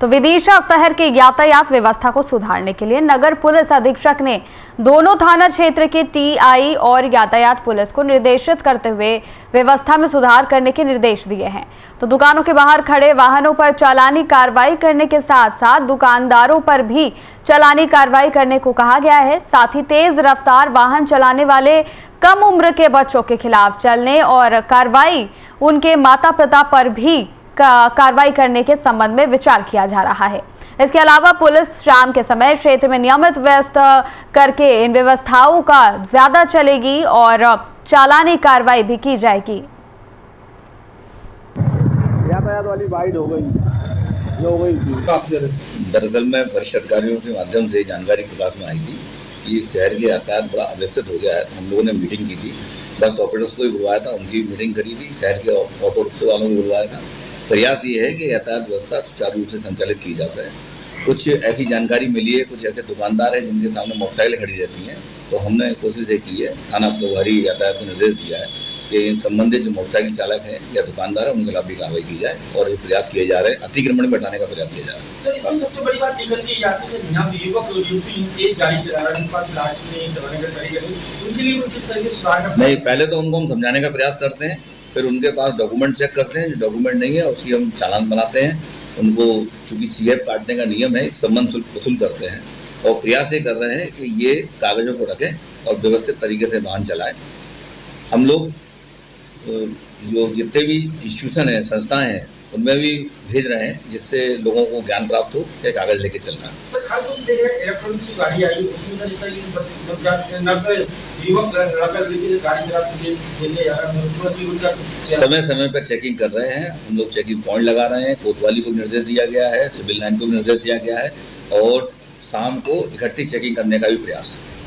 तो विदिशा शहर की यातायात व्यवस्था को सुधारने के लिए नगर पुलिस अधीक्षक ने दोनों थाना क्षेत्र के टीआई और यातायात पुलिस को निर्देशित करते हुए व्यवस्था में सुधार करने के निर्देश दिए हैं। तो दुकानों के बाहर खड़े वाहनों पर चालानी कार्रवाई करने के साथ साथ दुकानदारों पर भी चालानी कार्रवाई करने को कहा गया है। साथ ही तेज रफ्तार वाहन चलाने वाले कम उम्र के बच्चों के खिलाफ चलने और कार्रवाई उनके माता पिता पर भी कार्रवाई करने के संबंध में विचार किया जा रहा है। इसके अलावा पुलिस शाम के समय क्षेत्र में नियमित व्यस्त करके इन व्यवस्थाओं का ज़्यादा चलेगी और चालानी कार्रवाई भी की जाएगी। यातायात वाली बाइट हो गई हो गई दरअसल में वरिष्ठ अधिकारियों के माध्यम से जानकारी प्रकाश में आई थी कि शहर के यातायात बड़ा अव्यवस्थित हो गया है। हम लोगों ने मीटिंग की थी। बस ऑपरेटर्स को भी बुलवाया था उनकी मीटिंग करी थी। शहर के ऑटो रिक्शे वालों को बुलवाया था। प्रयास ये है कि यातायात व्यवस्था सुचारू रूप से संचालित की जाता है कुछ ऐसी जानकारी मिली है कुछ ऐसे दुकानदार हैं जिनके सामने मोटरसाइकिल खड़ी रहती हैं। तो हमने कोशिश ये की है थाना प्रभारी यातायात को निर्देश दिया है कि इन संबंधित जो मोटरसाइकिल चालक हैं या दुकानदार हैं उनके खिलाफ भी कार्रवाई की जाए और ये प्रयास किए जा रहे हैं। अतिक्रमण में बैठाने का प्रयास किया जा रहा है। सबसे बड़ी बात है है। नहीं पहले तो उनको हम समझाने का प्रयास करते हैं। फिर उनके पास डॉक्यूमेंट चेक करते हैं, जो डॉक्यूमेंट नहीं है, उसकी हम चालान बनाते हैं। उनको चूँकि सी काटने का नियम है संबंध शुल्क वसूल करते हैं और प्रयास ये कर रहे हैं कि ये कागजों को रखें और व्यवस्थित तरीके से वाहन चलाएँ। हम लोग जो जितने भी इंस्टीट्यूशन हैं, संस्थाएँ हैं उनमें भी भेज रहे हैं जिससे लोगों को ज्ञान प्राप्त हो या कागज़ लेके चलना सर खास तौर से इलेक्ट्रॉनिक्स की गाड़ी आई उसमें सर इस समय समय पर चेकिंग कर रहे हैं हम लोग चेकिंग पॉइंट लगा रहे हैं कोतवाली को निर्देश दिया गया है सिविल लाइन को भी निर्देश दिया गया है और शाम को इकट्ठी चेकिंग करने का भी प्रयास है।